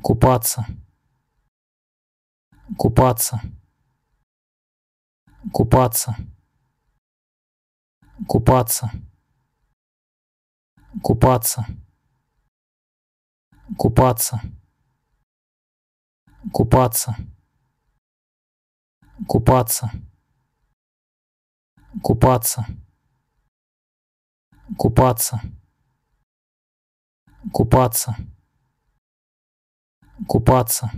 купаться купаться купаться купаться купаться купаться купаться купаться купаться купаться купаться купаться